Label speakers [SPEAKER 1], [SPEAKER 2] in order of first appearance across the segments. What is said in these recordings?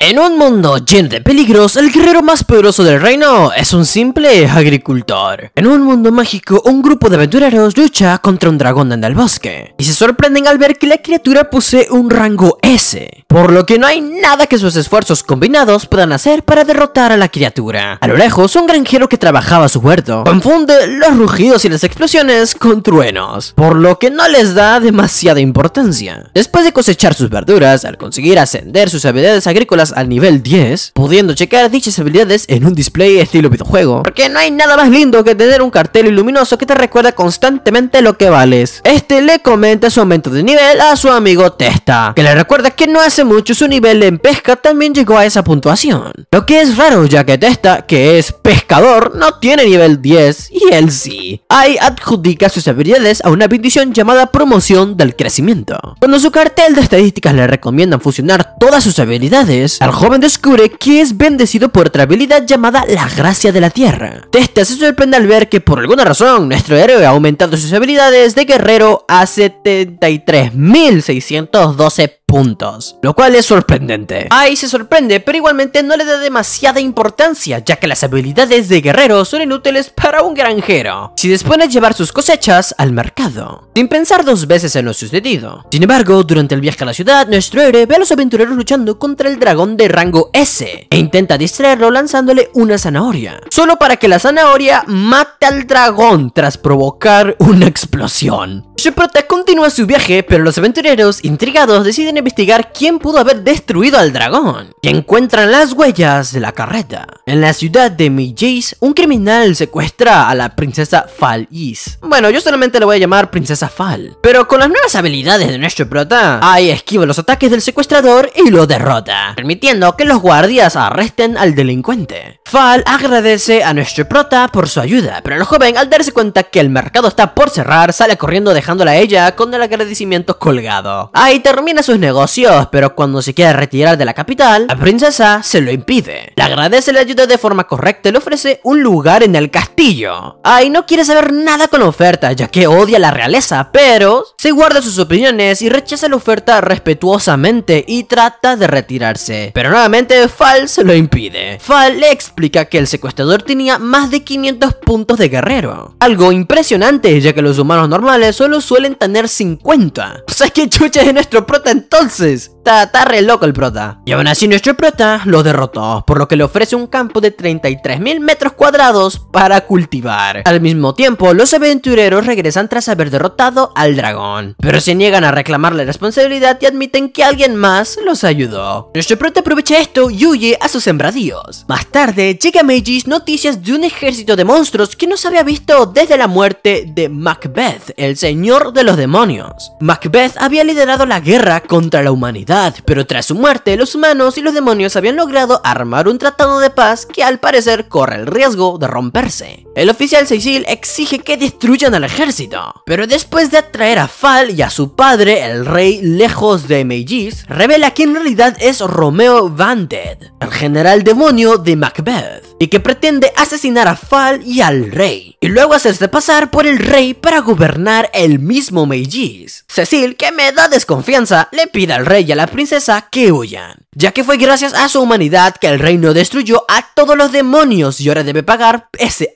[SPEAKER 1] En un mundo lleno de peligros, el guerrero más poderoso del reino es un simple agricultor. En un mundo mágico, un grupo de aventureros lucha contra un dragón en el bosque, y se sorprenden al ver que la criatura posee un rango S, por lo que no hay nada que sus esfuerzos combinados puedan hacer para derrotar a la criatura. A lo lejos, un granjero que trabajaba su huerto confunde los rugidos y las explosiones con truenos, por lo que no les da demasiada importancia. Después de cosechar sus verduras, al conseguir ascender sus habilidades agrícolas al nivel 10, pudiendo checar dichas habilidades en un display estilo videojuego. Porque no hay nada más lindo que tener un cartel luminoso que te recuerda constantemente lo que vales. Este le comenta su aumento de nivel a su amigo Testa, que le recuerda que no hace mucho su nivel en pesca también llegó a esa puntuación. Lo que es raro ya que Testa, que es pescador, no tiene nivel 10 y él sí. Ahí adjudica sus habilidades a una bendición llamada promoción del crecimiento. Cuando su cartel de estadísticas le recomiendan fusionar todas sus habilidades, el joven descubre que es bendecido por otra habilidad llamada la gracia de la tierra. Testa se sorprende al ver que por alguna razón nuestro héroe ha aumentado sus habilidades de guerrero a 73.612 puntos, lo cual es sorprendente. Ahí se sorprende, pero igualmente no le da demasiada importancia, ya que las habilidades de guerrero son inútiles para un granjero, si dispone de llevar sus cosechas al mercado, sin pensar dos veces en lo sucedido. Sin embargo, durante el viaje a la ciudad, nuestro héroe ve a los aventureros luchando contra el dragón de rango S, e intenta distraerlo lanzándole una zanahoria, solo para que la zanahoria mate al dragón tras provocar una explosión. Su prota continúa su viaje, pero los aventureros, intrigados, deciden investigar quién pudo haber destruido al dragón, y encuentran las huellas de la carreta. En la ciudad de Meijis, un criminal secuestra a la princesa Fal Is. Bueno, yo solamente le voy a llamar princesa Fal. Pero con las nuevas habilidades de nuestro prota, Ai esquiva los ataques del secuestrador y lo derrota, permitiendo que los guardias arresten al delincuente. Fal agradece a nuestro prota por su ayuda, pero el joven al darse cuenta que el mercado está por cerrar, sale corriendo dejándola a ella con el agradecimiento colgado. Ahí termina sus negocios, pero cuando se quiere retirar de la capital, la princesa se lo impide. Le agradece la ayuda de forma correcta y le ofrece un lugar en el castillo. Ai no quiere saber nada con la oferta, ya que odia la realeza, pero se guarda sus opiniones y rechaza la oferta respetuosamente y trata de retirarse. Pero nuevamente Fal se lo impide. Fal le explica que el secuestrador tenía más de 500 puntos de guerrero. Algo impresionante, ya que los humanos normales solo suelen tener 50. O sea, que chucha es nuestro prota? Está, está re loco el prota. Y aún así nuestro prota lo derrotó, por lo que le ofrece un campo de 33.000 metros cuadrados para cultivar. Al mismo tiempo, los aventureros regresan tras haber derrotado al dragón, pero se niegan a reclamar la responsabilidad y admiten que alguien más los ayudó. Nuestro prota aprovecha esto y huye a sus sembradíos. Más tarde, llega a Meijis noticias de un ejército de monstruos que no se había visto desde la muerte de Macbeth, el señor de los demonios. Macbeth había liderado la guerra contra la humanidad, pero tras su muerte, los humanos y los demonios habían logrado armar un tratado de paz que al parecer corre el riesgo de romperse. El oficial Cecil exige que destruyan al ejército, pero después de atraer a Fal y a su padre, el rey lejos de Meijis, revela que en realidad es Romeo Vanded, el general demonio de Macbeth, y que pretende asesinar a Fal y al rey, y luego hacerse pasar por el rey para gobernar el mismo Meijis. Cecil, que me da desconfianza, le pide al rey y a la princesa que huyan, ya que fue gracias a su humanidad que el reino destruyó a todos los demonios y ahora debe pagar ese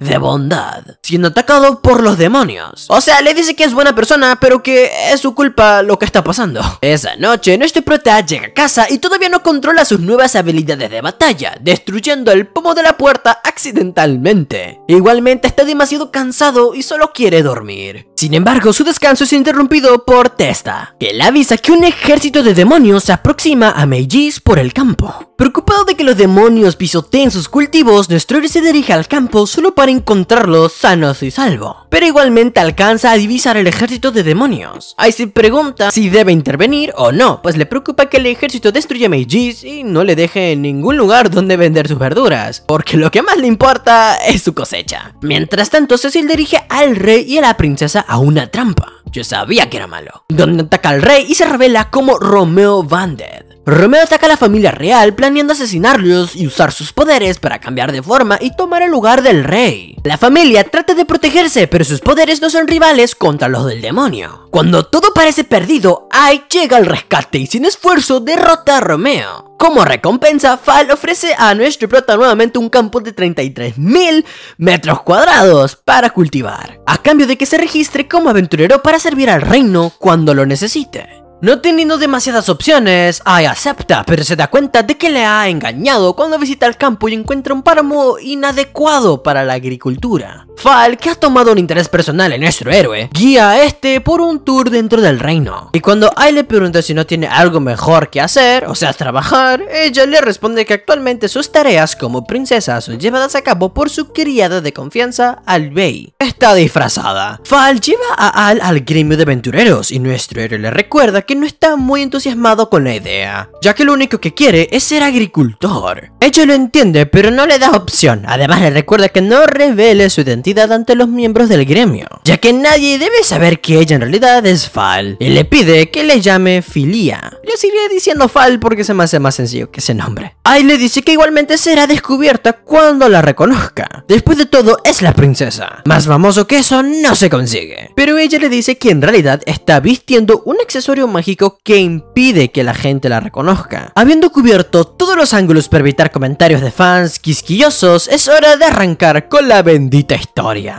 [SPEAKER 1] de bondad, siendo atacado por los demonios. O sea, le dice que es buena persona, pero que es su culpa lo que está pasando. Esa noche, nuestro prota llega a casa y todavía no controla sus nuevas habilidades de batalla, destruyendo el pomo de la puerta accidentalmente. Igualmente está demasiado cansado y solo quiere dormir. Sin embargo, su descanso es interrumpido por Testa, que le avisa que un ejército de demonios se aproxima a Meijis por el campo. Preocupado de que los demonios pisoteen sus cultivos, nuestro héroe se dirige al campo solo para encontrarlos sanos y salvo. Pero igualmente alcanza a divisar el ejército de demonios. Ahí se pregunta si debe intervenir o no, pues le preocupa que el ejército destruya Meijis y no le deje en ningún lugar donde vender sus verduras, porque lo que más le importa es su cosecha. Mientras tanto, Cecil dirige al rey y a la princesa a una trampa. Yo sabía que era malo. Donde ataca al rey y se revela como Romeo Vanded. Romeo ataca a la familia real planeando asesinarlos y usar sus poderes para cambiar de forma y tomar el lugar del rey. La familia trata de protegerse, pero sus poderes no son rivales contra los del demonio. Cuando todo parece perdido, Ai llega al rescate y sin esfuerzo derrota a Romeo. Como recompensa, Fal ofrece a nuestro prota nuevamente un campo de 33.000 metros cuadrados para cultivar, a cambio de que se registre como aventurero para servir al reino cuando lo necesite. No teniendo demasiadas opciones, Ai acepta, pero se da cuenta de que le ha engañado cuando visita el campo y encuentra un páramo inadecuado para la agricultura. Fal, que ha tomado un interés personal en nuestro héroe, guía a este por un tour dentro del reino. Y cuando Ai le pregunta si no tiene algo mejor que hacer, o sea, trabajar, ella le responde que actualmente sus tareas como princesa son llevadas a cabo por su criada de confianza, Albei. Está disfrazada. Fal lleva a Al al gremio de aventureros y nuestro héroe le recuerda que no está muy entusiasmado con la idea, ya que lo único que quiere es ser agricultor. Ella lo entiende, pero no le da opción. Además le recuerda que no revele su identidad ante los miembros del gremio, ya que nadie debe saber que ella en realidad es Fal, y le pide que le llame Filia. Le sigue diciendo Fal porque se me hace más sencillo que ese nombre. Ai le dice que igualmente será descubierta cuando la reconozca. Después de todo, es la princesa. Más famoso que eso no se consigue. Pero ella le dice que en realidad está vistiendo un accesorio mágico que impide que la gente la reconozca. Habiendo cubierto todos los ángulos para evitar comentarios de fans quisquillosos, es hora de arrancar con la bendita historia.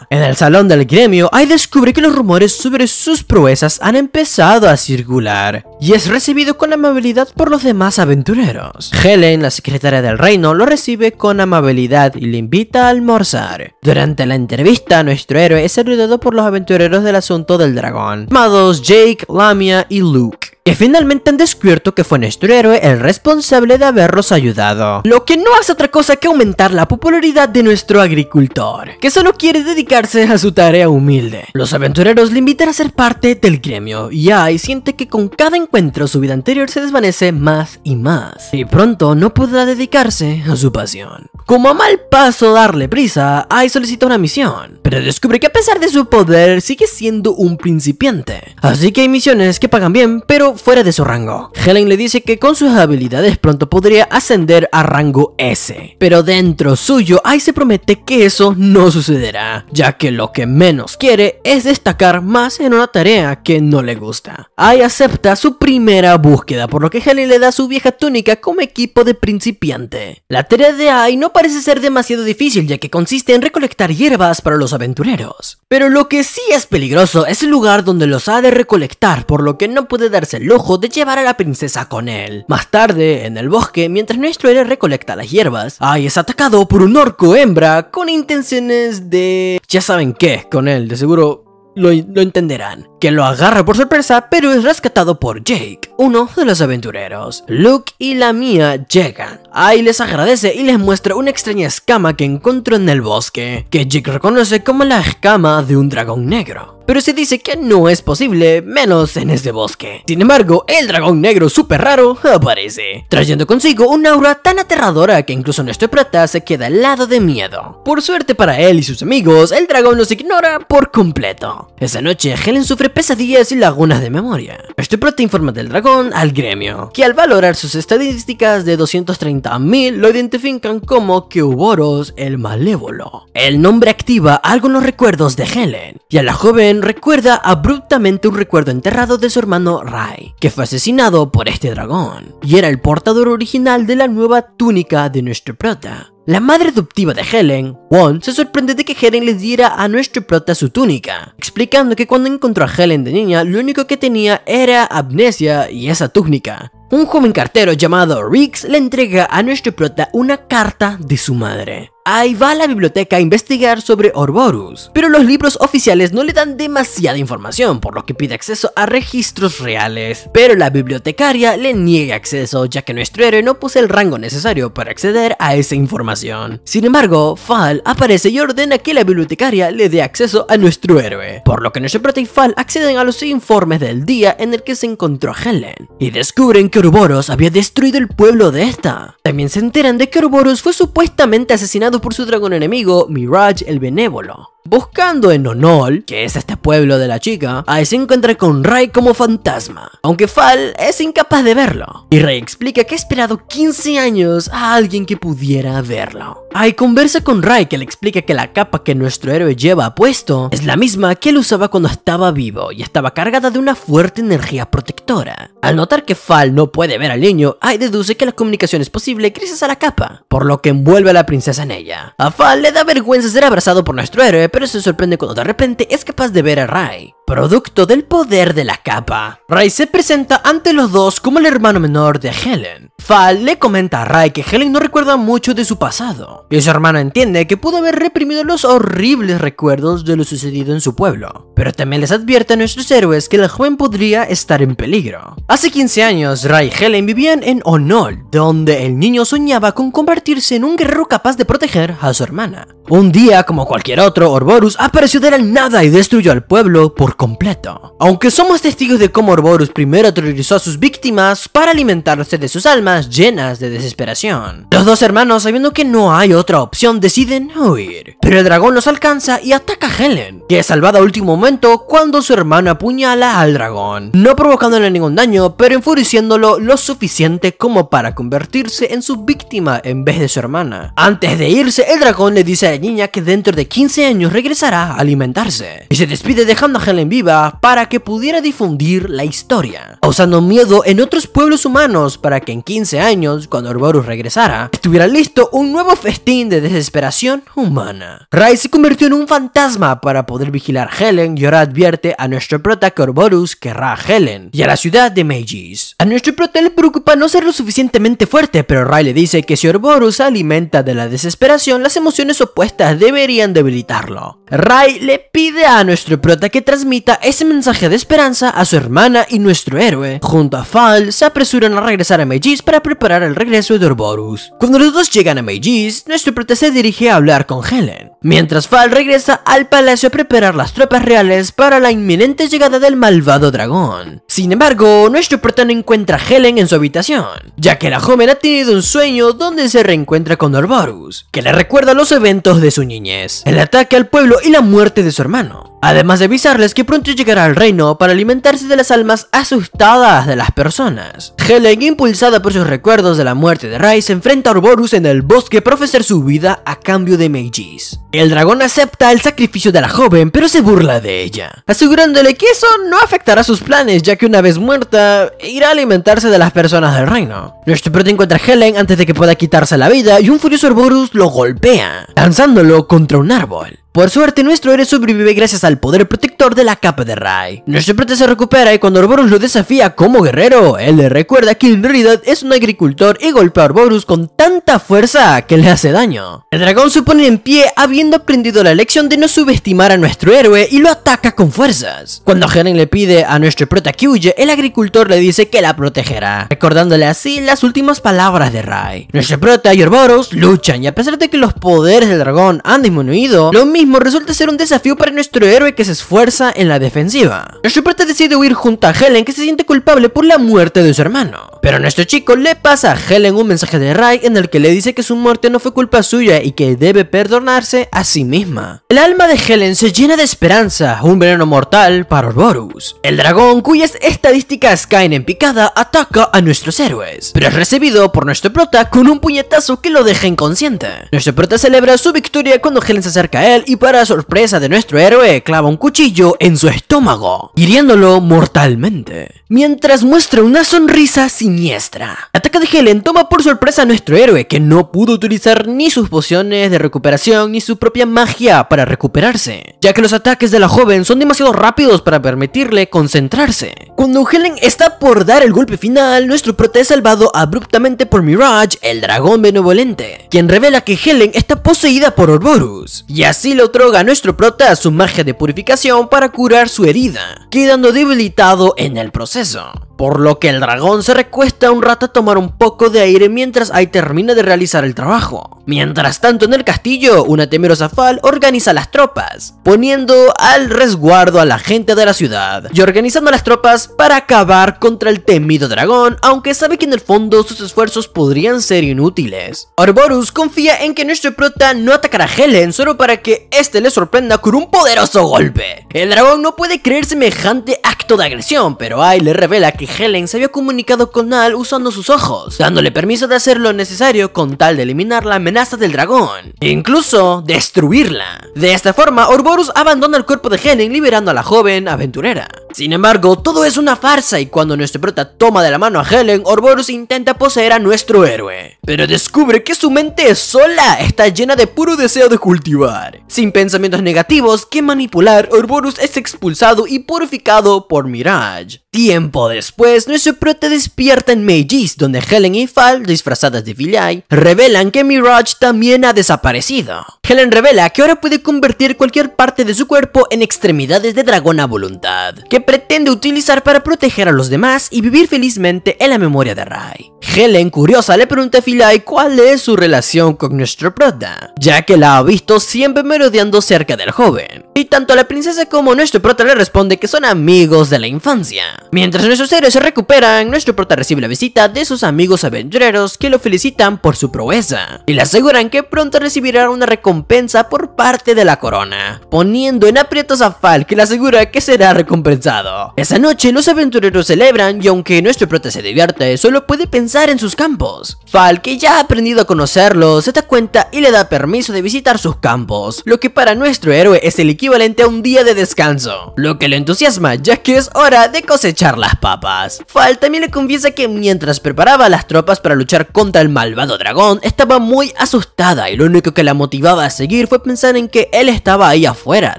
[SPEAKER 1] En el salón del gremio, Ai descubre que los rumores sobre sus proezas han empezado a circular y es recibido con amabilidad por los demás aventureros. Helen, la secretaria del reino, lo recibe con amabilidad y le invita a almorzar. Durante la entrevista, nuestro héroe es saludado por los aventureros del asunto del dragón, llamados Jake, Lamia y Luke que finalmente han descubierto que fue nuestro héroe el responsable de haberlos ayudado. Lo que no hace otra cosa que aumentar la popularidad de nuestro agricultor, que solo quiere dedicarse a su tarea humilde. Los aventureros le invitan a ser parte del gremio y Ai siente que con cada encuentro su vida anterior se desvanece más y más. Y pronto no podrá dedicarse a su pasión. Como a mal paso darle prisa, Ai solicita una misión, pero descubre que a pesar de su poder sigue siendo un principiante. Así que hay misiones que pagan bien, pero fuera de su rango. Helen le dice que con sus habilidades pronto podría ascender a rango S, pero dentro suyo Ai se promete que eso no sucederá, ya que lo que menos quiere es destacar más en una tarea que no le gusta. Ai acepta su primera búsqueda, por lo que Helen le da su vieja túnica como equipo de principiante. La tarea de Ai no parece ser demasiado difícil, ya que consiste en recolectar hierbas para los aventureros. Pero lo que sí es peligroso es el lugar donde los ha de recolectar, por lo que no puede darse el lujo de llevar a la princesa con él. Más tarde, en el bosque, mientras nuestro héroe recolecta las hierbas, Ai es atacado por un orco hembra con intenciones de... ya saben qué, con él, de seguro lo, lo, entenderán. Que lo agarra por sorpresa, pero es rescatado por Jake, uno de los aventureros. Luke y la mía llegan. Ai les agradece y les muestra una extraña escama que encontró en el bosque, que Jake reconoce como la escama de un dragón negro pero se dice que no es posible, menos en este bosque. Sin embargo, el dragón negro súper raro aparece, trayendo consigo un aura tan aterradora que incluso nuestro prota se queda helado de miedo. Por suerte para él y sus amigos, el dragón los ignora por completo. Esa noche, Helen sufre pesadillas y lagunas de memoria. Nuestro prota informa del dragón al gremio, que al valorar sus estadísticas de 230.000 lo identifican como Keuboros el Malévolo. El nombre activa algunos recuerdos de Helen, y a la joven recuerda abruptamente un recuerdo enterrado de su hermano Rai, que fue asesinado por este dragón, y era el portador original de la nueva túnica de nuestro prota. La madre adoptiva de Helen, Won, se sorprende de que Helen le diera a nuestro prota su túnica, explicando que cuando encontró a Helen de niña, lo único que tenía era amnesia y esa túnica. Un joven cartero llamado Riggs le entrega a nuestro prota una carta de su madre. Ahí va a la biblioteca a investigar sobre Orborus, pero los libros oficiales no le dan demasiada información, por lo que pide acceso a registros reales. Pero la bibliotecaria le niega acceso, ya que nuestro héroe no posee el rango necesario para acceder a esa información. Sin embargo, Fal aparece y ordena que la bibliotecaria le dé acceso a nuestro héroe, por lo que nuestro prota y Fal acceden a los informes del día en el que se encontró Helen, y descubren que Orboros había destruido el pueblo de esta. También se enteran de que Orboros fue supuestamente asesinado por su dragón enemigo, Mirage el Benévolo. Buscando en Onol, que es este pueblo de la chica, ahí se encuentra con Ray como fantasma, aunque Fal es incapaz de verlo. Y Ray explica que ha esperado 15 años a alguien que pudiera verlo. Ahí conversa con Ray que le explica que la capa que nuestro héroe lleva puesto es la misma que él usaba cuando estaba vivo y estaba cargada de una fuerte energía protectora. Al notar que Fal no puede ver al niño, Ai deduce que la comunicación es posible gracias a la capa, por lo que envuelve a la princesa en ella. A Fal le da vergüenza ser abrazado por nuestro héroe, pero se sorprende cuando de repente es capaz de ver a Rai producto del poder de la capa. Ray se presenta ante los dos como el hermano menor de Helen. Fal le comenta a Ray que Helen no recuerda mucho de su pasado, y su hermano entiende que pudo haber reprimido los horribles recuerdos de lo sucedido en su pueblo, pero también les advierte a nuestros héroes que la joven podría estar en peligro. Hace 15 años, Ray y Helen vivían en Onol, donde el niño soñaba con convertirse en un guerrero capaz de proteger a su hermana. Un día, como cualquier otro, Orborus apareció de la nada y destruyó al pueblo por completo. Aunque somos testigos de cómo Orborus primero aterrorizó a sus víctimas para alimentarse de sus almas llenas de desesperación. Los dos hermanos, sabiendo que no hay otra opción, deciden huir. Pero el dragón los alcanza y ataca a Helen, que es salvada a último momento cuando su hermano apuñala al dragón, no provocándole ningún daño, pero enfureciéndolo lo suficiente como para convertirse en su víctima en vez de su hermana. Antes de irse, el dragón le dice a niña que dentro de 15 años regresará a alimentarse. Y se despide dejando a Helen viva para que pudiera difundir la historia, causando miedo en otros pueblos humanos para que en 15 años, cuando Orborus regresara, estuviera listo un nuevo festín de desesperación humana. Rai se convirtió en un fantasma para poder vigilar a Helen y ahora advierte a nuestro prota que Orborus querrá a Helen y a la ciudad de Magis. A nuestro prota le preocupa no ser lo suficientemente fuerte, pero Rai le dice que si Orborus alimenta de la desesperación, las emociones opuestas deberían debilitarlo. Ray le pide a nuestro prota que transmita ese mensaje de esperanza a su hermana y nuestro héroe. Junto a Fal, se apresuran a regresar a Meijis para preparar el regreso de Orborus. Cuando los dos llegan a Meijis, nuestro prota se dirige a hablar con Helen. Mientras Fal regresa al palacio a preparar las tropas reales para la inminente llegada del malvado dragón. Sin embargo, nuestro prota no encuentra a Helen en su habitación, ya que la joven ha tenido un sueño donde se reencuentra con Orborus, que le recuerda los eventos de su niñez, el ataque al pueblo y la muerte de su hermano. Además de avisarles que pronto llegará al reino para alimentarse de las almas asustadas de las personas. Helen, impulsada por sus recuerdos de la muerte de Rai, se enfrenta a Orborus en el bosque para ofrecer su vida a cambio de Meijis. El dragón acepta el sacrificio de la joven, pero se burla de ella, asegurándole que eso no afectará sus planes, ya que una vez muerta, irá a alimentarse de las personas del reino. Nuestro prota encuentra a Helen antes de que pueda quitarse la vida y un furioso Orborus lo golpea, lanzándolo contra un árbol. Por suerte, nuestro héroe sobrevive gracias al poder protector de la capa de Rai. Nuestro prota se recupera y cuando Orborus lo desafía como guerrero, él le recuerda que en realidad es un agricultor y golpea a Orborus con tanta fuerza que le hace daño. El dragón se pone en pie habiendo aprendido la lección de no subestimar a nuestro héroe y lo ataca con fuerzas. Cuando Helen le pide a nuestro prota que huye, el agricultor le dice que la protegerá, recordándole así las últimas palabras de Rai. Nuestro prota y Orborus luchan y a pesar de que los poderes del dragón han disminuido, lo mismo resulta ser un desafío para nuestro héroe que se esfuerza en la defensiva. Nuestro prota decide huir junto a Helen que se siente culpable por la muerte de su hermano. Pero a nuestro chico le pasa a Helen un mensaje de Rai en el que le dice que su muerte no fue culpa suya y que debe perdonarse a sí misma. El alma de Helen se llena de esperanza, un veneno mortal para Orborus. El dragón, cuyas estadísticas caen en picada, ataca a nuestros héroes, pero es recibido por nuestro prota con un puñetazo que lo deja inconsciente. Nuestro prota celebra su victoria cuando Helen se acerca a él y para sorpresa de nuestro héroe, clava un cuchillo en su estómago, hiriéndolo mortalmente, mientras muestra una sonrisa siniestra. Ataque de Helen toma por sorpresa a nuestro héroe, que no pudo utilizar ni sus pociones de recuperación ni su propia magia para recuperarse, ya que los ataques de la joven son demasiado rápidos para permitirle concentrarse. Cuando Helen está por dar el golpe final, nuestro prota es salvado abruptamente por Mirage, el dragón benevolente, quien revela que Helen está poseída por Orborus, y así le otorga a nuestro prota su magia de purificación para curar su herida, quedando debilitado en el proceso. Por lo que el dragón se recuesta un rato a tomar un poco de aire mientras Ai termina de realizar el trabajo. Mientras tanto en el castillo, una temerosa Fal organiza las tropas, poniendo al resguardo a la gente de la ciudad y organizando las tropas para acabar contra el temido dragón, aunque sabe que en el fondo sus esfuerzos podrían ser inútiles. Orborus confía en que nuestro prota no atacará a Helen solo para que este le sorprenda con un poderoso golpe. El dragón no puede creer semejante acto de agresión, pero Ai le revela que Helen se había comunicado con Al usando sus ojos, dándole permiso de hacer lo necesario con tal de eliminar la amenaza del dragón, e incluso destruirla. De esta forma, Orborus abandona el cuerpo de Helen liberando a la joven aventurera. Sin embargo, todo es una farsa y cuando nuestro prota toma de la mano a Helen, Orborus intenta poseer a nuestro héroe. Pero descubre que su mente sola está llena de puro deseo de cultivar. Sin pensamientos negativos que manipular, Orborus es expulsado y purificado por Mirage. Tiempo después, nuestro prota despierta en Meijis, donde Helen y Fal, disfrazadas de Villai, revelan que Mirage también ha desaparecido. Helen revela que ahora puede convertir cualquier parte de su cuerpo en extremidades de dragón a voluntad, que pretende utilizar para proteger a los demás y vivir felizmente en la memoria de Rai. Helen, curiosa, le pregunta a Filai cuál es su relación con nuestro prota, ya que la ha visto siempre merodeando cerca del joven. Y tanto la princesa como nuestro prota le responde que son amigos de la infancia. Mientras nuestros héroes se recuperan, nuestro prota recibe la visita de sus amigos aventureros que lo felicitan por su proeza y le aseguran que pronto recibirá una recompensa por parte de la corona, poniendo en aprietos a Fal que le asegura que será recompensado. Esa noche los aventureros celebran y aunque nuestro prota se divierte, solo puede pensar en sus campos. Fal, que ya ha aprendido a conocerlo, se da cuenta y le da permiso de visitar sus campos, lo que para nuestro héroe es el equivalente a un día de descanso, lo que le entusiasma ya que es hora de cosechar las papas. Fal también le confiesa que mientras preparaba las tropas para luchar contra el malvado dragón, estaba muy asustada y lo único que la motivaba a seguir fue pensar en que él estaba ahí afuera,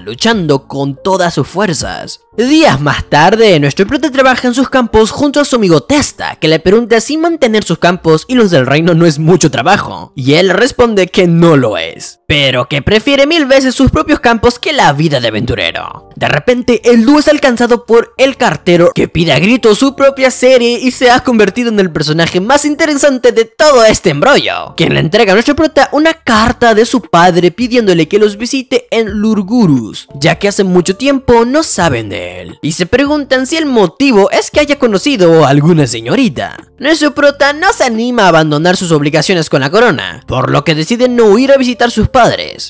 [SPEAKER 1] luchando con todas sus fuerzas. Días más tarde, nuestro prota trabaja en sus campos junto a su amigo Testa, que le pregunta si mantener sus campos y los del reino no es mucho trabajo, y él responde que no lo es, pero que prefiere mil veces sus propios campos que la vida de aventurero. De repente, el dúo es alcanzado por el cartero que pide a grito su propia serie y se ha convertido en el personaje más interesante de todo este embrollo, quien le entrega a nuestro prota una carta de su padre pidiéndole que los visite en Lurgurus, ya que hace mucho tiempo no saben de él, y se preguntan si el motivo es que haya conocido a alguna señorita. Nuestro prota no se anima a abandonar sus obligaciones con la corona, por lo que decide no ir a visitar sus padres,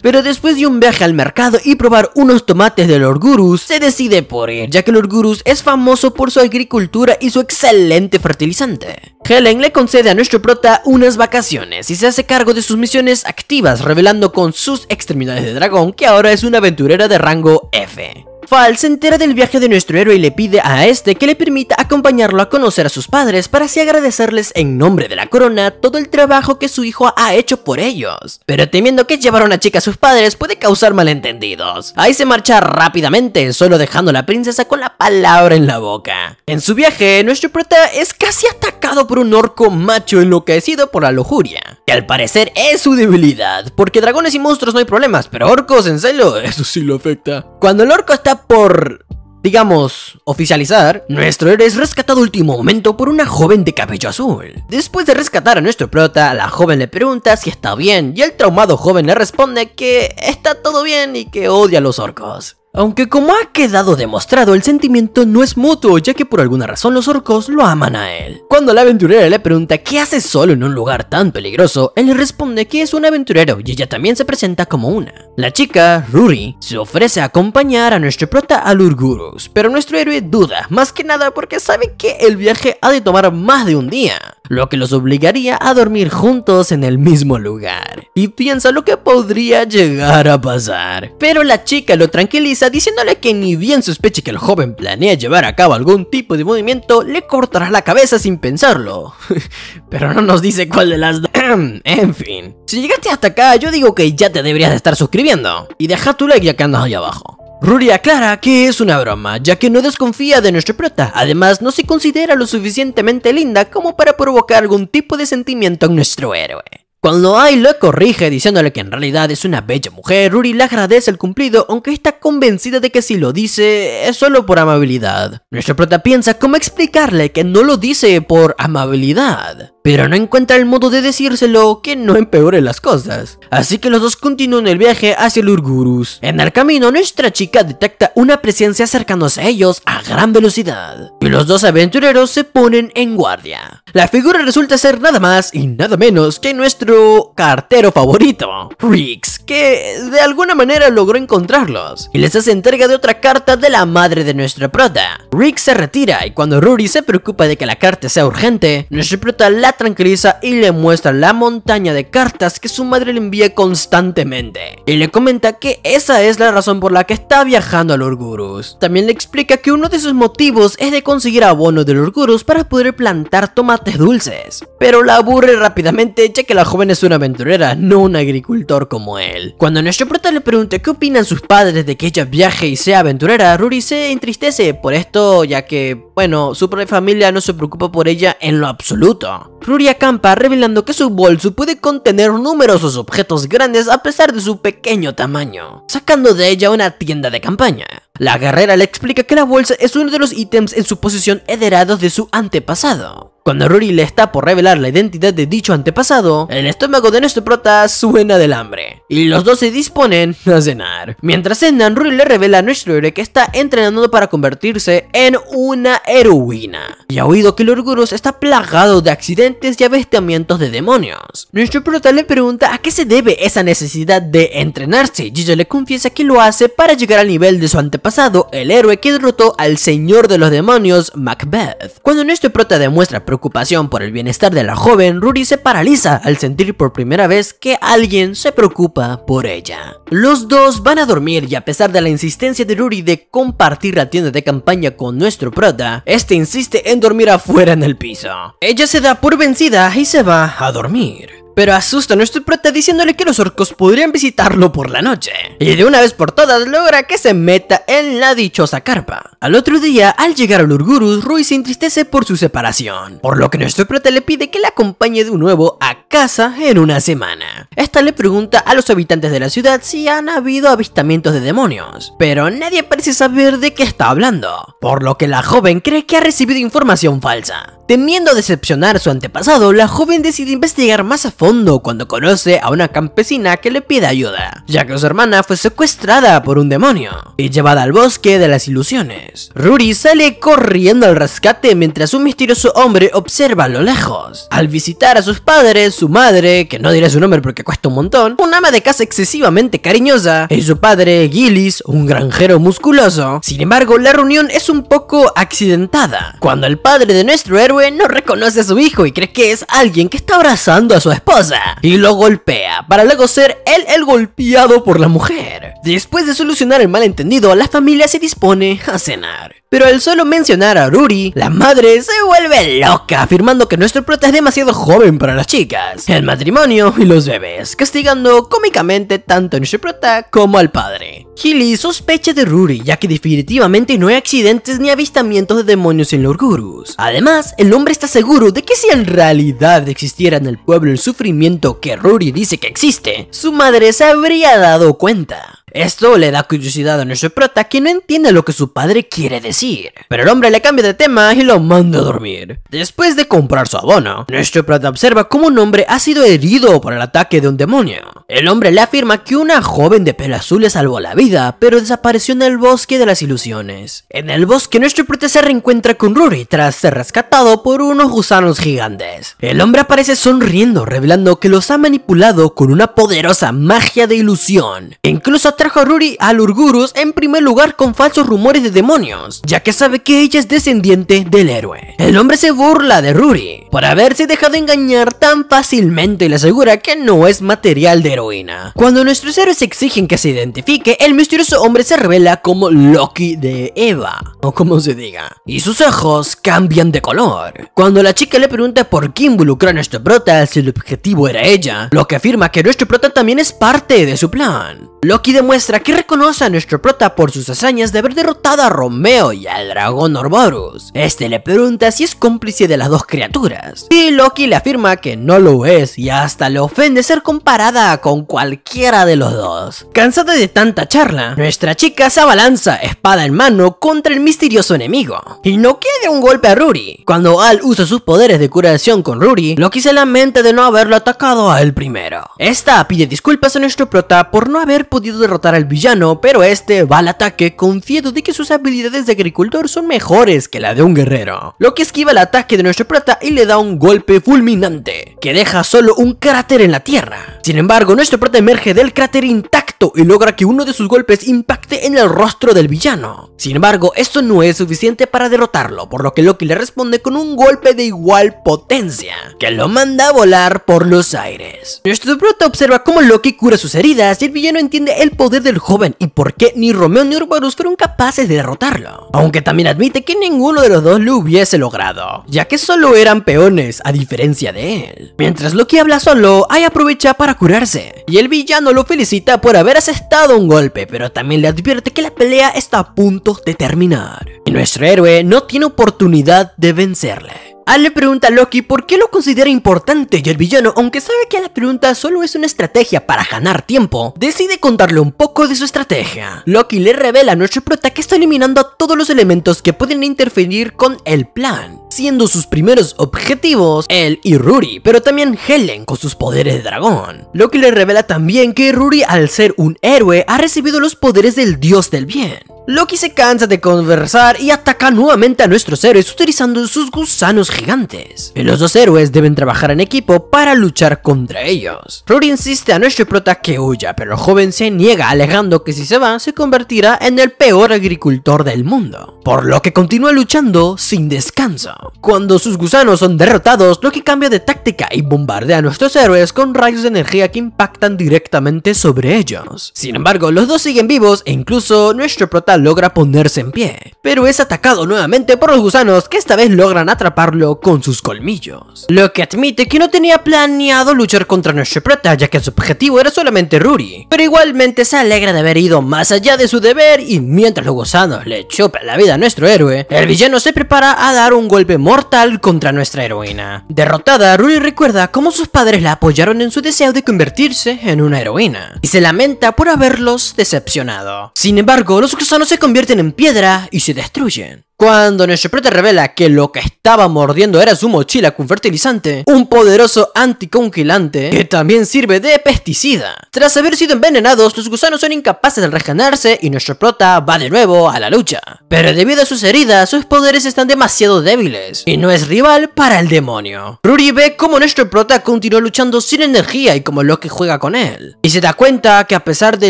[SPEAKER 1] pero después de un viaje al mercado y probar unos tomates de Lorgurus, se decide por ir, ya que Lorgurus es famoso por su agricultura y su excelente fertilizante. Helen le concede a nuestro prota unas vacaciones y se hace cargo de sus misiones activas, revelando con sus extremidades de dragón que ahora es una aventurera de rango F. Fal se entera del viaje de nuestro héroe y le pide a este que le permita acompañarlo a conocer a sus padres para así agradecerles en nombre de la corona todo el trabajo que su hijo ha hecho por ellos. Pero temiendo que llevar a una chica a sus padres puede causar malentendidos. Ahí se marcha rápidamente, solo dejando a la princesa con la palabra en la boca. En su viaje, nuestro prota es casi atacado por un orco macho enloquecido por la lujuria, que al parecer es su debilidad, porque dragones y monstruos no hay problemas, pero orcos en celo, eso sí lo afecta. Cuando el orco está por digamos, oficializar, nuestro héroe es rescatado último momento por una joven de cabello azul. Después de rescatar a nuestro prota, la joven le pregunta si está bien y el traumado joven le responde que está todo bien y que odia a los orcos. Aunque como ha quedado demostrado, el sentimiento no es mutuo, ya que por alguna razón los orcos lo aman a él. Cuando la aventurera le pregunta qué hace solo en un lugar tan peligroso, él le responde que es un aventurero y ella también se presenta como una. La chica, Ruri, se ofrece a acompañar a nuestro prota a Lurgurus, pero nuestro héroe duda, más que nada porque sabe que el viaje ha de tomar más de un día lo que los obligaría a dormir juntos en el mismo lugar. Y piensa lo que podría llegar a pasar. Pero la chica lo tranquiliza diciéndole que ni bien sospeche que el joven planea llevar a cabo algún tipo de movimiento, le cortará la cabeza sin pensarlo. Pero no nos dice cuál de las dos. en fin. Si llegaste hasta acá, yo digo que ya te deberías de estar suscribiendo. Y deja tu like ya que andas ahí abajo. Ruri aclara que es una broma, ya que no desconfía de nuestro prota, además no se considera lo suficientemente linda como para provocar algún tipo de sentimiento en nuestro héroe. Cuando Ai lo corrige diciéndole que en realidad es una bella mujer, Ruri le agradece el cumplido, aunque está convencida de que si lo dice es solo por amabilidad. Nuestro prota piensa cómo explicarle que no lo dice por amabilidad, pero no encuentra el modo de decírselo que no empeore las cosas. Así que los dos continúan el viaje hacia el Urgurus. En el camino, nuestra chica detecta una presencia acercándose a ellos a gran velocidad, y los dos aventureros se ponen en guardia. La figura resulta ser nada más y nada menos que nuestro cartero favorito, Riggs, que de alguna manera logró encontrarlos, y les hace entrega de otra carta de la madre de nuestra prota. Riggs se retira y cuando Rory se preocupa de que la carta sea urgente, nuestra prota la tranquiliza y le muestra la montaña de cartas que su madre le envía constantemente, y le comenta que esa es la razón por la que está viajando al Urgurus. También le explica que uno de sus motivos es de conseguir abono del Urgurus para poder plantar tomates dulces, pero la aburre rápidamente ya que la joven es una aventurera, no un agricultor como él. Cuando nuestro prota le pregunta qué opinan sus padres de que ella viaje y sea aventurera, Ruri se entristece por esto ya que, bueno, su familia no se preocupa por ella en lo absoluto. Ruri acampa revelando que su bolso puede contener numerosos objetos grandes a pesar de su pequeño tamaño, sacando de ella una tienda de campaña. La guerrera le explica que la bolsa es uno de los ítems en su posesión heredados de su antepasado. Cuando Rory le está por revelar la identidad de dicho antepasado, el estómago de nuestro prota suena del hambre, y los dos se disponen a cenar. Mientras cenan, Rory le revela a nuestro héroe que está entrenando para convertirse en una heroína, y ha oído que el Orgurus está plagado de accidentes y avestamientos de demonios. Nuestro prota le pregunta a qué se debe esa necesidad de entrenarse, y ella le confiesa que lo hace para llegar al nivel de su antepasado, el héroe que derrotó al señor de los demonios, Macbeth. Cuando nuestro prota demuestra preocupación por el bienestar de la joven, Ruri se paraliza al sentir por primera vez que alguien se preocupa por ella. Los dos van a dormir y a pesar de la insistencia de Ruri de compartir la tienda de campaña con nuestro prota, este insiste en dormir afuera en el piso. Ella se da por vencida y se va a dormir. Pero asusta a nuestro prota diciéndole que los orcos podrían visitarlo por la noche. Y de una vez por todas logra que se meta en la dichosa carpa. Al otro día, al llegar al Urgurus, Rui se entristece por su separación. Por lo que nuestro prota le pide que la acompañe de nuevo a casa en una semana. Esta le pregunta a los habitantes de la ciudad si han habido avistamientos de demonios. Pero nadie parece saber de qué está hablando. Por lo que la joven cree que ha recibido información falsa. Temiendo decepcionar a su antepasado, la joven decide investigar más a fondo cuando conoce a una campesina que le pide ayuda, ya que su hermana fue secuestrada por un demonio y llevada al bosque de las ilusiones. Ruri sale corriendo al rescate mientras un misterioso hombre observa a lo lejos. Al visitar a sus padres, su madre, que no diré su nombre porque cuesta un montón, un ama de casa excesivamente cariñosa, y su padre, Gillis, un granjero musculoso. Sin embargo, la reunión es un poco accidentada, cuando el padre de nuestro héroe no reconoce a su hijo y cree que es alguien que está abrazando a su esposa y lo golpea para luego ser él el golpeado por la mujer. Después de solucionar el malentendido, la familia se dispone a cenar. Pero al solo mencionar a Ruri, la madre se vuelve loca, afirmando que nuestro prota es demasiado joven para las chicas, el matrimonio y los bebés, castigando cómicamente tanto a nuestro prota como al padre. Hilly sospecha de Ruri, ya que definitivamente no hay accidentes ni avistamientos de demonios en Lorgurus. Además, el hombre está seguro de que si en realidad existiera en el pueblo el sufrimiento que Ruri dice que existe, su madre se habría dado cuenta. Esto le da curiosidad a nuestro prota, quien no entiende lo que su padre quiere decir. Pero el hombre le cambia de tema y lo manda a dormir. Después de comprar su abono, nuestro prota observa cómo un hombre ha sido herido por el ataque de un demonio. El hombre le afirma que una joven de pelo azul le salvó la vida, pero desapareció en el bosque de las ilusiones. En el bosque, nuestro prota se reencuentra con Rory tras ser rescatado por unos gusanos gigantes. El hombre aparece sonriendo, revelando que los ha manipulado con una poderosa magia de ilusión. incluso trajo a Ruri al Urgurus en primer lugar con falsos rumores de demonios, ya que sabe que ella es descendiente del héroe. El hombre se burla de Ruri por haberse dejado engañar tan fácilmente y le asegura que no es material de heroína. Cuando nuestros héroes exigen que se identifique, el misterioso hombre se revela como Loki de Eva, o como se diga, y sus ojos cambian de color. Cuando la chica le pregunta por qué involucró a nuestro prota si el objetivo era ella, Loki afirma que nuestro prota también es parte de su plan. Loki demuestra que reconoce a nuestro prota por sus hazañas de haber derrotado a Romeo y al dragón Orborus. Este le pregunta si es cómplice de las dos criaturas, y Loki le afirma que no lo es y hasta le ofende ser comparada con cualquiera de los dos. Cansada de tanta charla, nuestra chica se abalanza espada en mano contra el misterioso enemigo, y no queda un golpe a Ruri. Cuando Al usa sus poderes de curación con Ruri, Loki se lamenta de no haberlo atacado a él primero. Esta pide disculpas a nuestro prota por no haber podido derrotar al villano, pero este va al ataque confiado de que sus habilidades de agricultor son mejores que la de un guerrero. Lo que esquiva el ataque de nuestro prota y le da un golpe fulminante, que deja solo un cráter en la tierra. Sin embargo, nuestro prota emerge del cráter intacto y logra que uno de sus golpes impacte en el rostro del villano. Sin embargo, esto no es suficiente para derrotarlo, por lo que Loki le responde con un golpe de igual potencia, que lo manda a volar por los aires. Nuestro prota observa cómo Loki cura sus heridas y el villano entiende el poder del joven y por qué ni Romeo ni Urbarus fueron capaces de derrotarlo. Aunque también admite que ninguno de los dos lo hubiese logrado, ya que solo eran peones a diferencia de él. Mientras Loki habla solo, Ai aprovecha para curarse, y el villano lo felicita por haber asestado un golpe, pero también le advierte que la pelea está a punto de terminar. Y nuestro héroe no tiene oportunidad de vencerle. Al le pregunta a Loki por qué lo considera importante y el villano, aunque sabe que la pregunta solo es una estrategia para ganar tiempo, decide contarle un poco de su estrategia. Loki le revela a nuestro prota que está eliminando a todos los elementos que pueden interferir con el plan siendo sus primeros objetivos él y Ruri, pero también Helen con sus poderes de dragón. Loki le revela también que Ruri al ser un héroe ha recibido los poderes del dios del bien. Loki se cansa de conversar y ataca nuevamente a nuestros héroes utilizando sus gusanos gigantes. Y los dos héroes deben trabajar en equipo para luchar contra ellos. Rory insiste a nuestro prota que huya, pero el joven se niega alegando que si se va se convertirá en el peor agricultor del mundo. Por lo que continúa luchando sin descanso. Cuando sus gusanos son derrotados, Loki cambia de táctica y bombardea a nuestros héroes con rayos de energía que impactan directamente sobre ellos. Sin embargo, los dos siguen vivos e incluso nuestro prota logra ponerse en pie, pero es atacado nuevamente por los gusanos que esta vez logran atraparlo con sus colmillos. Lo que admite que no tenía planeado luchar contra nuestro prota ya que su objetivo era solamente Ruri, pero igualmente se alegra de haber ido más allá de su deber y mientras los gusanos le chupan la vida a nuestro héroe, el villano se prepara a dar un golpe mortal contra nuestra heroína. Derrotada, Ruri recuerda cómo sus padres la apoyaron en su deseo de convertirse en una heroína y se lamenta por haberlos decepcionado. Sin embargo, los gusanos se convierten en piedra y se destruyen. Cuando nuestro prota revela que lo que estaba mordiendo era su mochila con fertilizante, un poderoso anticongelante que también sirve de pesticida. Tras haber sido envenenados, los gusanos son incapaces de regenerarse y nuestro prota va de nuevo a la lucha. Pero debido a sus heridas, sus poderes están demasiado débiles y no es rival para el demonio. Ruri ve cómo nuestro prota continúa luchando sin energía y como Loki juega con él. Y se da cuenta que a pesar de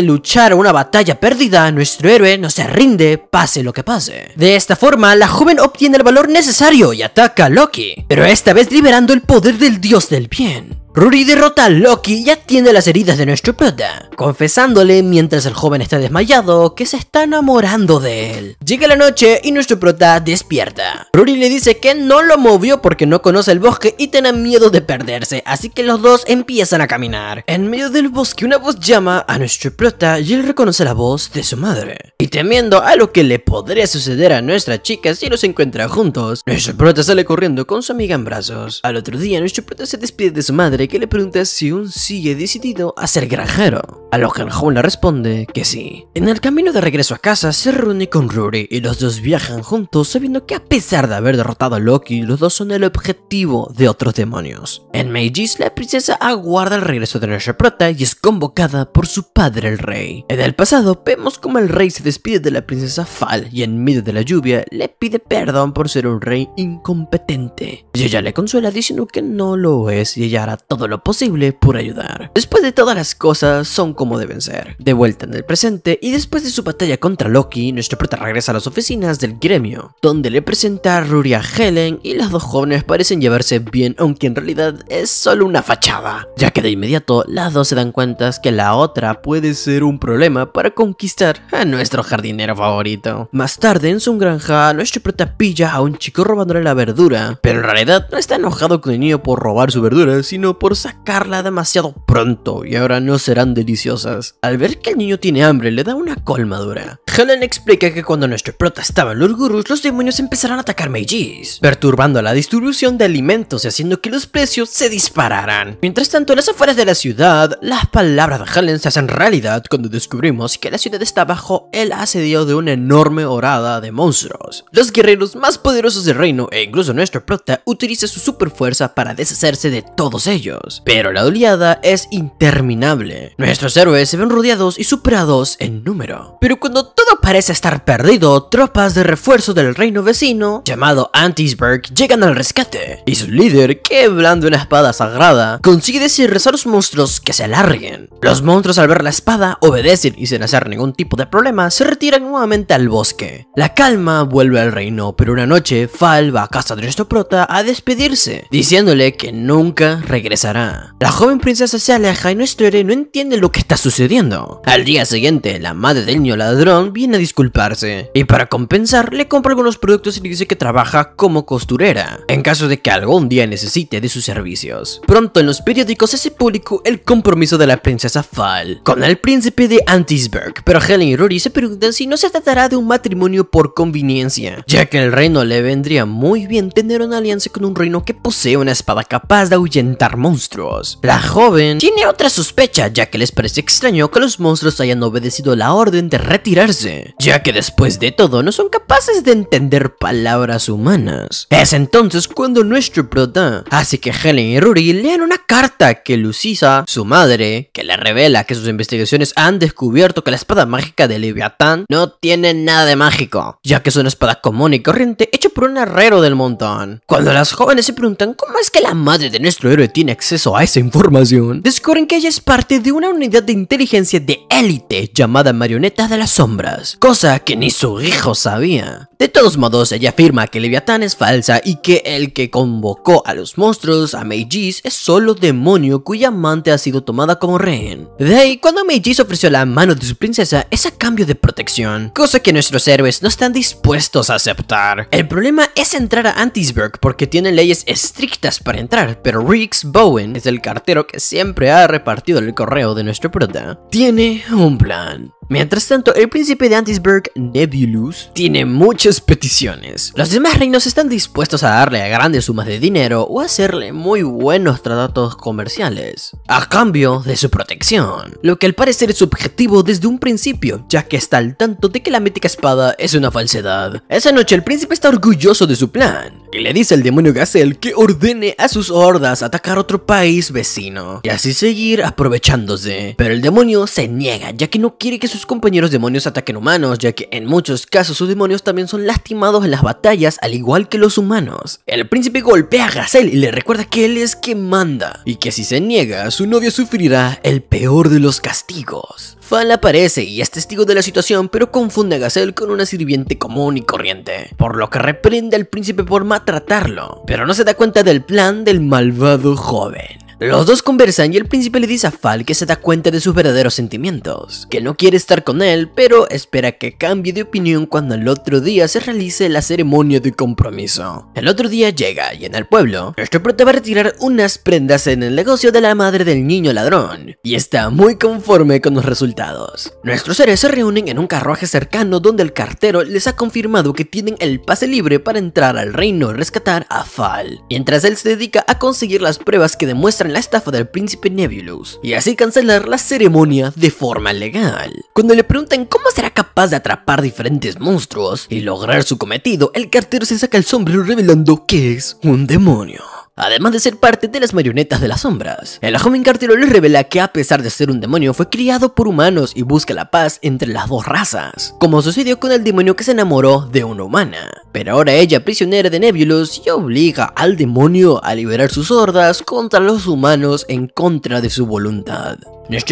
[SPEAKER 1] luchar una batalla perdida, nuestro héroe no se rinde pase lo que pase. De esta forma, la joven obtiene el valor necesario y ataca a Loki, pero esta vez liberando el poder del dios del bien. Ruri derrota a Loki y atiende las heridas de nuestro prota, confesándole mientras el joven está desmayado que se está enamorando de él. Llega la noche y nuestro prota despierta. Ruri le dice que no lo movió porque no conoce el bosque y tiene miedo de perderse, así que los dos empiezan a caminar. En medio del bosque una voz llama a nuestro prota y él reconoce la voz de su madre. Y temiendo a lo que le podría suceder a nuestra chica si los encuentra juntos, nuestro prota sale corriendo con su amiga en brazos. Al otro día nuestro prota se despide de su madre que le pregunta si aún sigue decidido a ser granjero, a lo que le responde que sí. En el camino de regreso a casa se reúne con Rory y los dos viajan juntos sabiendo que a pesar de haber derrotado a Loki, los dos son el objetivo de otros demonios. En Meijis, la princesa aguarda el regreso de nuestra prota y es convocada por su padre el rey. En el pasado vemos como el rey se despide de la princesa Fal y en medio de la lluvia le pide perdón por ser un rey incompetente. Y ella le consuela diciendo que no lo es y ella hará todo lo posible por ayudar. Después de todas las cosas son como deben ser. De vuelta en el presente y después de su batalla contra Loki, nuestro prota regresa a las oficinas del gremio, donde le presenta a Ruri a Helen y las dos jóvenes parecen llevarse bien, aunque en realidad es solo una fachada, ya que de inmediato las dos se dan cuenta que la otra puede ser un problema para conquistar a nuestro jardinero favorito. Más tarde en su granja, nuestro prota pilla a un chico robándole la verdura, pero en realidad no está enojado con el niño por robar su verdura, sino por sacarla demasiado pronto y ahora no serán deliciosas. Al ver que el niño tiene hambre, le da una colmadura. Helen explica que cuando nuestro prota estaba en los gurús, los demonios empezaron a atacar Meijis, perturbando la distribución de alimentos y haciendo que los precios se dispararan. Mientras tanto, en las afueras de la ciudad, las palabras de Helen se hacen realidad cuando descubrimos que la ciudad está bajo el asedio de una enorme horada de monstruos. Los guerreros más poderosos del reino e incluso nuestro prota utiliza su super fuerza para deshacerse de todos ellos. Pero la oleada es interminable. Nuestros héroes se ven rodeados y superados en número. Pero cuando todo parece estar perdido, tropas de refuerzo del reino vecino, llamado Antisburg, llegan al rescate. Y su líder, que blande una espada sagrada, consigue decirles a los monstruos que se alarguen. Los monstruos al ver la espada obedecen y sin hacer ningún tipo de problema se retiran nuevamente al bosque. La calma vuelve al reino, pero una noche Fal va a casa de nuestro prota a despedirse, diciéndole que nunca regresará. La joven princesa se aleja y nuestro héroe no entiende lo que está sucediendo. Al día siguiente, la madre del niño ladrón viene a disculparse, y para compensar le compra algunos productos y le dice que trabaja como costurera, en caso de que algún día necesite de sus servicios. Pronto en los periódicos se hace público el compromiso de la princesa Fal con el príncipe de Antisburg, pero Helen y Rory se preguntan si no se tratará de un matrimonio por conveniencia, ya que el reino le vendría muy bien tener una alianza con un reino que posee una espada capaz de ahuyentar monstruos. La joven tiene otra sospecha, ya que les parece extraño que los monstruos hayan obedecido la orden de retirarse, ya que después de todo no son capaces de entender palabras humanas. Es entonces cuando nuestro prota hace que Helen y Rory lean una carta que Lucisa, su madre, que le revela que sus investigaciones han descubierto que la espada mágica de Leviatán no tiene nada de mágico, ya que es una espada común y corriente hecha por un herrero del montón. Cuando las jóvenes se preguntan cómo es que la madre de nuestro héroe tiene acceso a esa información, descubren que ella es parte de una unidad de inteligencia de élite llamada Marioneta de las Cosa que ni su hijo sabía. De todos modos, ella afirma que Leviatán es falsa y que el que convocó a los monstruos a Meijis es solo demonio cuya amante ha sido tomada como rehén. De ahí, cuando Meijis ofreció la mano de su princesa, es a cambio de protección, cosa que nuestros héroes no están dispuestos a aceptar. El problema es entrar a Antisburg porque tienen leyes estrictas para entrar, pero Riggs Bowen es el cartero que siempre ha repartido el correo de nuestro prota. Tiene un plan. Mientras tanto, el príncipe de Antisburg, Nebulus, tiene muchas peticiones. Los demás reinos están dispuestos a darle grandes sumas de dinero o hacerle muy buenos tratados comerciales, a cambio de su protección, lo que al parecer es su objetivo desde un principio, ya que está al tanto de que la mítica espada es una falsedad. Esa noche el príncipe está orgulloso de su plan, y le dice al demonio Gazelle que ordene a sus hordas atacar otro país vecino, y así seguir aprovechándose. Pero el demonio se niega, ya que no quiere que sus compañeros demonios ataquen humanos, ya que en muchos casos sus demonios también son lastimados en las batallas al igual que los humanos. El príncipe golpea a Gazelle y le recuerda que él es quien manda, y que si se niega, su novia sufrirá el peor de los castigos. Fal aparece y es testigo de la situación, pero confunde a Gazelle con una sirviente común y corriente, por lo que reprende al príncipe por maltratarlo, pero no se da cuenta del plan del malvado joven. Los dos conversan y el príncipe le dice a Fal que se da cuenta de sus verdaderos sentimientos, que no quiere estar con él, pero espera que cambie de opinión cuando el otro día se realice la ceremonia de compromiso. El otro día llega y en el pueblo, nuestro prota va a retirar unas prendas en el negocio de la madre del niño ladrón, y está muy conforme con los resultados. Nuestros seres se reúnen en un carruaje cercano donde el cartero les ha confirmado que tienen el pase libre para entrar al reino y rescatar a Fal, mientras él se dedica a conseguir las pruebas que demuestran la estafa del príncipe Nebulous y así cancelar la ceremonia de forma legal. Cuando le preguntan cómo será capaz de atrapar diferentes monstruos y lograr su cometido, el cartero se saca el sombrero revelando que es un demonio además de ser parte de las marionetas de las sombras. El joven cartero le revela que a pesar de ser un demonio fue criado por humanos y busca la paz entre las dos razas, como sucedió con el demonio que se enamoró de una humana. Pero ahora ella prisionera de Nebulous y obliga al demonio a liberar sus hordas contra los humanos en contra de su voluntad.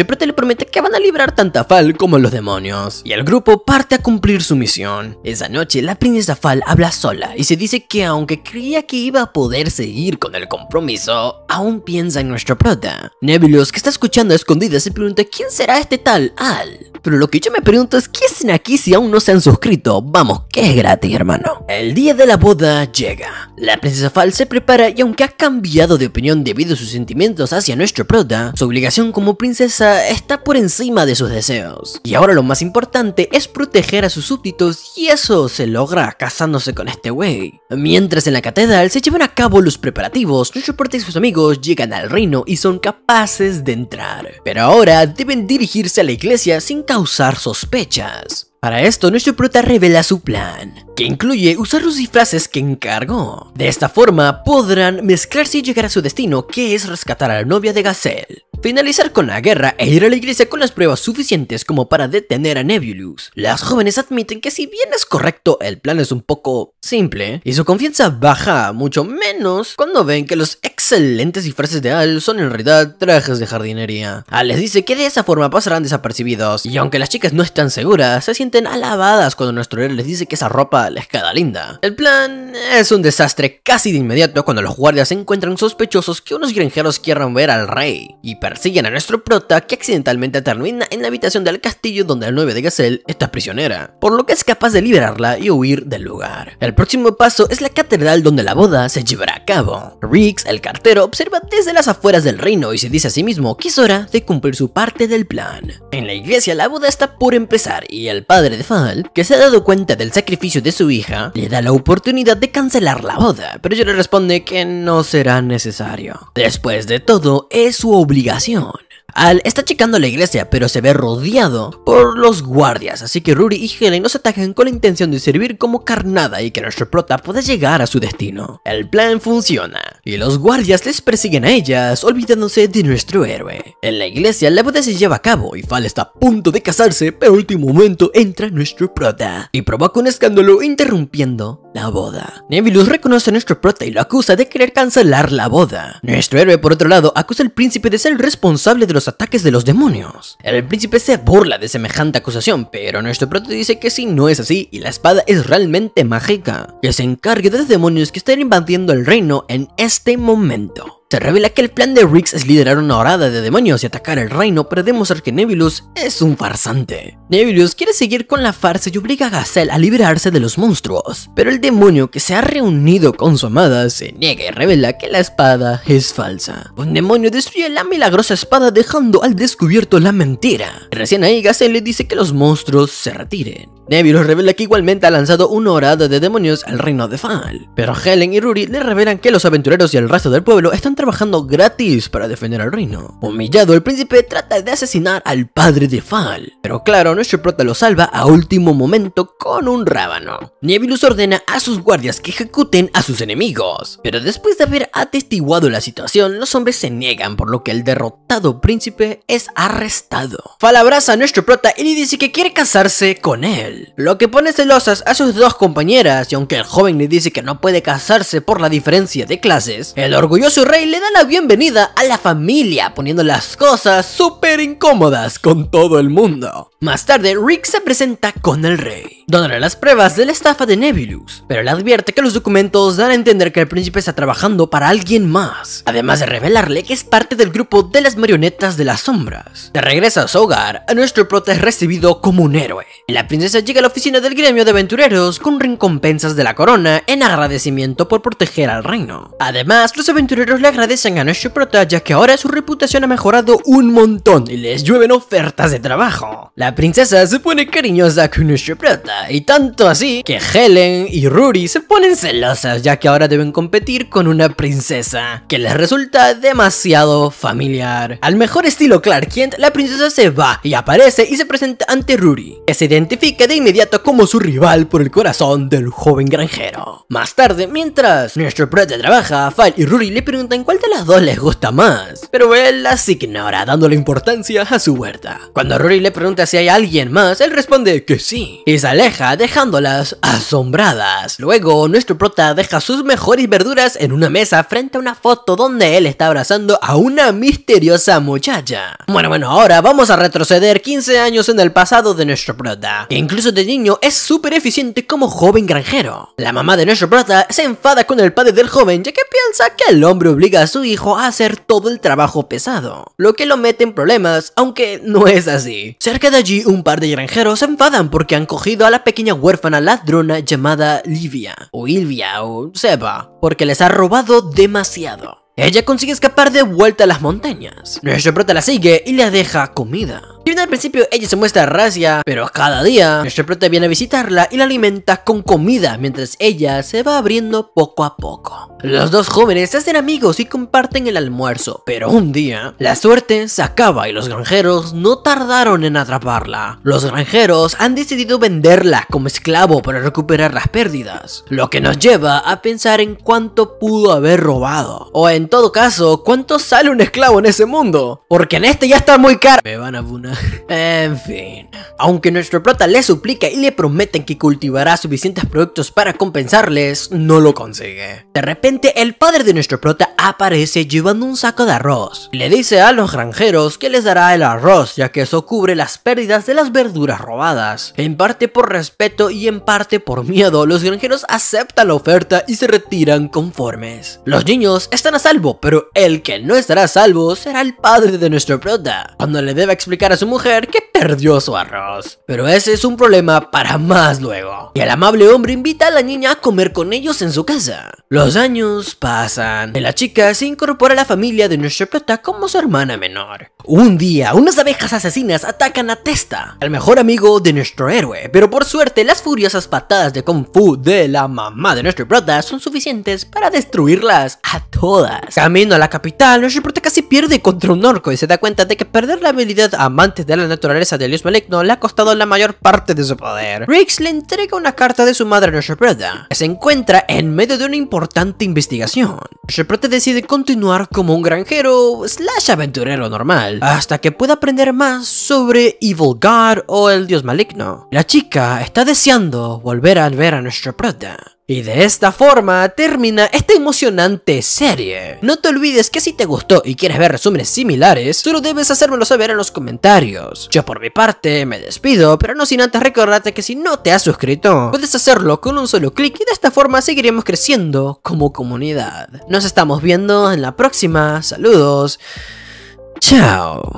[SPEAKER 1] Prota le promete que van a librar tanto a Fal como a los demonios, y el grupo parte a cumplir su misión. Esa noche, la princesa Fal habla sola y se dice que aunque creía que iba a poder seguir con el compromiso, aún piensa en nuestro prota. Nebulous, que está escuchando a escondidas, se pregunta quién será este tal Al. Pero lo que yo me pregunto es ¿qué hacen aquí si aún no se han suscrito? Vamos, que es gratis, hermano. El día de la boda llega. La princesa Fal se prepara y aunque ha cambiado de opinión debido a sus sentimientos hacia nuestro prota, su obligación como princesa está por encima de sus deseos. Y ahora lo más importante es proteger a sus súbditos y eso se logra casándose con este güey. Mientras en la catedral se llevan a cabo los preparativos, prota y sus amigos llegan al reino y son capaces de entrar. Pero ahora deben dirigirse a la iglesia sin causar sospechas. Para esto, nuestro prota revela su plan, que incluye usar los disfraces que encargó. De esta forma, podrán mezclarse y llegar a su destino, que es rescatar a la novia de Gazelle finalizar con la guerra e ir a la iglesia con las pruebas suficientes como para detener a Nebulus. Las jóvenes admiten que si bien es correcto, el plan es un poco simple, y su confianza baja mucho menos cuando ven que los excelentes disfraces de Al son en realidad trajes de jardinería. Al les dice que de esa forma pasarán desapercibidos, y aunque las chicas no están seguras, se sienten alabadas cuando nuestro héroe les dice que esa ropa les queda linda. El plan es un desastre casi de inmediato cuando los guardias encuentran sospechosos que unos granjeros quieran ver al rey, y persiguen a nuestro prota que accidentalmente termina en la habitación del castillo donde la novia de Gazelle está prisionera, por lo que es capaz de liberarla y huir del lugar. El próximo paso es la catedral donde la boda se llevará a cabo. Riggs, el cartero, observa desde las afueras del reino y se dice a sí mismo que es hora de cumplir su parte del plan. En la iglesia la boda está por empezar y el padre de Fal, que se ha dado cuenta del sacrificio de su hija, le da la oportunidad de cancelar la boda, pero ella le responde que no será necesario. Después de todo, es su obligación al está checando la iglesia, pero se ve rodeado por los guardias, así que Rory y Helen nos atacan con la intención de servir como carnada y que nuestro prota pueda llegar a su destino. El plan funciona, y los guardias les persiguen a ellas, olvidándose de nuestro héroe. En la iglesia, la boda se lleva a cabo y Fal está a punto de casarse, pero en último momento entra nuestro prota y provoca un escándalo interrumpiendo la boda. Nebulus reconoce a nuestro prota y lo acusa de querer cancelar la boda. Nuestro héroe, por otro lado, acusa al príncipe de ser el responsable de los ataques de los demonios. El príncipe se burla de semejante acusación, pero nuestro prota dice que si no es así y la espada es realmente mágica, que se encargue de los demonios que están invadiendo el reino en este momento. Se revela que el plan de Riggs es liderar una horada de demonios y atacar el reino para demostrar que Nebulus es un farsante. Nebulus quiere seguir con la farsa y obliga a Gazelle a liberarse de los monstruos, pero el demonio que se ha reunido con su amada se niega y revela que la espada es falsa. Un demonio destruye la milagrosa espada dejando al descubierto la mentira. Recién ahí Gazelle le dice que los monstruos se retiren. Nebulus revela que igualmente ha lanzado una horada de demonios al reino de Fal, pero Helen y Ruri le revelan que los aventureros y el resto del pueblo están trabajando gratis para defender al reino. Humillado, el príncipe trata de asesinar al padre de Fal, pero claro, nuestro prota lo salva a último momento con un rábano. Nebulus ordena a sus guardias que ejecuten a sus enemigos, pero después de haber atestiguado la situación, los hombres se niegan por lo que el derrotado príncipe es arrestado. Fal abraza a nuestro prota y le dice que quiere casarse con él lo que pone celosas a sus dos compañeras y aunque el joven le dice que no puede casarse por la diferencia de clases, el orgulloso rey le da la bienvenida a la familia poniendo las cosas súper incómodas con todo el mundo. Más tarde, Rick se presenta con el rey, dándole las pruebas de la estafa de Nebulus, pero le advierte que los documentos dan a entender que el príncipe está trabajando para alguien más, además de revelarle que es parte del grupo de las marionetas de las sombras. De regreso a su hogar, nuestro prota es recibido como un héroe, la princesa llega a la oficina del gremio de aventureros con recompensas de la corona en agradecimiento por proteger al reino. Además, los aventureros le agradecen a nuestro prota ya que ahora su reputación ha mejorado un montón y les llueven ofertas de trabajo. La princesa se pone cariñosa con nuestro prota y tanto así que Helen y Rory se ponen celosas ya que ahora deben competir con una princesa que les resulta demasiado familiar. Al mejor estilo Clark Kent, la princesa se va y aparece y se presenta ante Rory, que se identifica de inmediato como su rival por el corazón del joven granjero. Más tarde, mientras nuestro prota trabaja, Fal y Rory le preguntan cuál de las dos les gusta más, pero él las ignora, dándole importancia a su huerta. Cuando Rory le pregunta si hay algo alguien más, él responde que sí. Y se aleja dejándolas asombradas. Luego, nuestro prota deja sus mejores verduras en una mesa frente a una foto donde él está abrazando a una misteriosa muchacha. Bueno, bueno, ahora vamos a retroceder 15 años en el pasado de nuestro prota, que incluso de niño es súper eficiente como joven granjero. La mamá de nuestro prota se enfada con el padre del joven ya que piensa que el hombre obliga a su hijo a hacer todo el trabajo pesado, lo que lo mete en problemas, aunque no es así. Cerca de allí un par de granjeros se enfadan porque han cogido a la pequeña huérfana ladrona llamada Livia, o Ilvia, o sepa, porque les ha robado demasiado. Ella consigue escapar de vuelta a las montañas. Nuestro prota la sigue y le deja comida. Si bien al principio ella se muestra racia, pero cada día nuestro prota viene a visitarla y la alimenta con comida mientras ella se va abriendo poco a poco. Los dos jóvenes se hacen amigos y comparten el almuerzo, pero un día la suerte se acaba y los granjeros no tardaron en atraparla. Los granjeros han decidido venderla como esclavo para recuperar las pérdidas, lo que nos lleva a pensar en cuánto pudo haber robado, o en todo caso, cuánto sale un esclavo en ese mundo, porque en este ya está muy caro. Me van a. En fin. Aunque nuestro prota le suplica y le prometen que cultivará suficientes productos para compensarles, no lo consigue. De repente, el padre de nuestro prota aparece llevando un saco de arroz. Le dice a los granjeros que les dará el arroz, ya que eso cubre las pérdidas de las verduras robadas. En parte por respeto y en parte por miedo, los granjeros aceptan la oferta y se retiran conformes. Los niños están a salvo, pero el que no estará a salvo será el padre de nuestro prota, cuando le debe explicar a su mujer que perdió su arroz. Pero ese es un problema para más luego. Y el amable hombre invita a la niña a comer con ellos en su casa. Los años pasan y la chica se incorpora a la familia de nuestro prota como su hermana menor. Un día, unas abejas asesinas atacan a Testa, el mejor amigo de nuestro héroe, pero por suerte las furiosas patadas de Kung Fu de la mamá de nuestro prota son suficientes para destruirlas a todas. Camino a la capital, nuestro prota casi pierde contra un orco y se da cuenta de que perder la habilidad amante de la naturaleza de Dios maligno le ha costado la mayor parte de su poder. Riggs le entrega una carta de su madre a prota, que se encuentra en medio de una importante investigación. Prota decide continuar como un granjero slash aventurero normal, hasta que pueda aprender más sobre Evil God o el dios maligno. La chica está deseando volver a ver a nuestro prota. Y de esta forma termina esta emocionante serie. No te olvides que si te gustó y quieres ver resúmenes similares, solo debes hacérmelo saber en los comentarios. Yo por mi parte me despido, pero no sin antes recordarte que si no te has suscrito, puedes hacerlo con un solo clic y de esta forma seguiremos creciendo como comunidad. Nos estamos viendo en la próxima, saludos, chao.